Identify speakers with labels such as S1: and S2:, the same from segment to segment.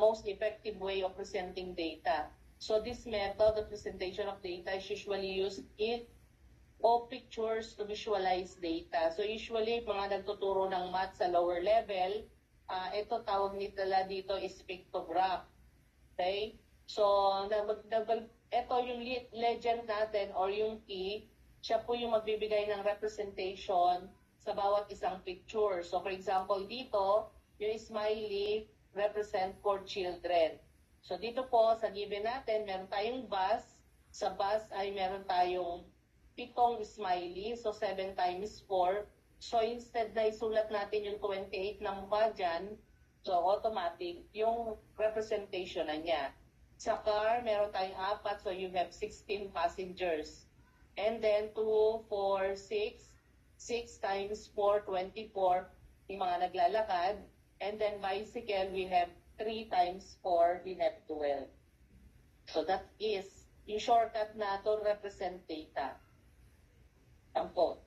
S1: most effective way of presenting data. So this method of presentation of data is usually used in o pictures to visualize data. So usually, mga nagtuturo ng math sa lower level, uh, ito tawag nila dito is pictograph. Okay? So, ito yung legend natin or yung key, siya po yung magbibigay ng representation sa bawat isang picture. So, for example, dito, yung smiley represent for children. So, dito po, sa given natin, meron tayong bus. Sa bus ay meron tayong pitong smiley, so 7 times 4. So instead na isulat natin yung 28 na mukha dyan, so automatic, yung representation na niya. Sa car, meron tayong apat, so you have 16 passengers. And then 2, 4, 6, 6 times 4, 24, yung mga naglalakad. And then bicycle, we have 3 times 4, we have 12. So that is yung shortcut na to represent data. Tampo.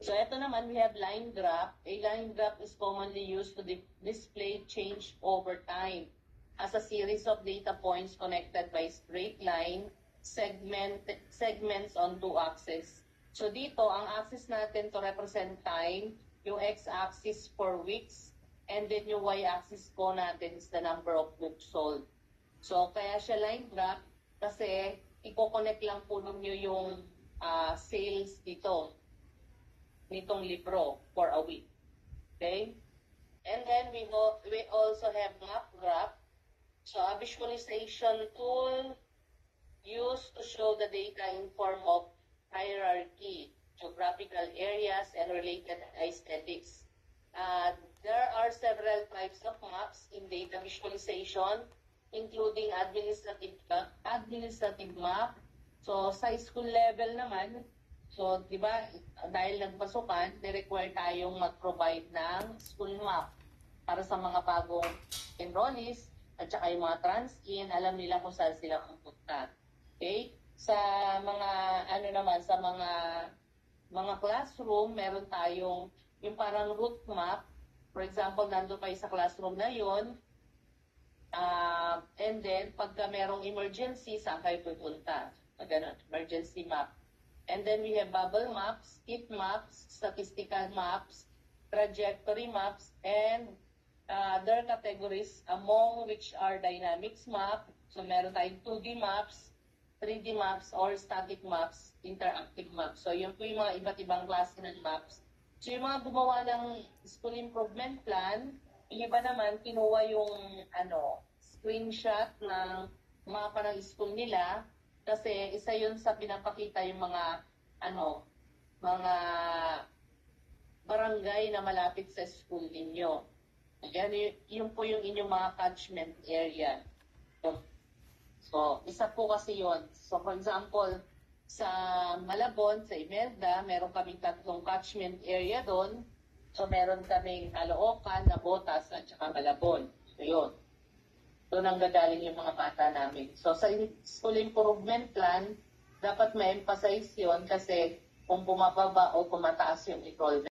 S1: So ito naman, we have line graph. A line graph is commonly used to display change over time as a series of data points connected by straight line segment, segments on two axes. So dito, ang axis natin to represent time, yung x-axis for weeks, and then yung y-axis po natin is the number of books sold. So kaya siya line graph kasi i-connect lang po ninyo yung uh, sales dito, nitong libro for a week. Okay? And then we, go, we also have map graph. So a visualization tool used to show the data in form of hierarchy, geographical areas, and related aesthetics. Uh, are several types of maps in data visualization, including administrative, uh, administrative map, So, sa school level naman, so, di ba, dahil nagpasukan, ni-require tayong mag-provide ng school map para sa mga bagong enrollees at saka yung mga trans-in, alam nila kung saan sila pupunta. Okay? Sa mga, ano naman, sa mga mga classroom, meron tayong yung parang route map. For example, nandun kayo sa classroom na yon uh, and then, pagka merong emergency, saan kayo pupunta? ganun, emergency map. And then we have bubble maps, heat maps, statistical maps, trajectory maps, and uh, other categories among which are dynamics map. So meron tayong 2D maps, 3D maps, or static maps, interactive maps. So yun po yung mga iba't ibang klase ng maps. So yung mga gumawa ng school improvement plan, yung iba naman kinuha yung ano, screenshot ng mapa ng school nila kasi isa yun sa pinapakita yung mga, ano, mga barangay na malapit sa school ninyo. Yan, yun po yung inyong mga catchment area. So, isa po kasi yon. So, for example, sa Malabon, sa Imelda, meron kaming tatlong catchment area doon. So, meron kaming Caloocan, Nabotas, at saka Malabon. So, yun doon ang gagaling yung mga bata namin. So sa school improvement plan, dapat ma-emphasize yun kasi kung bumababa o kumataas yung enrollment,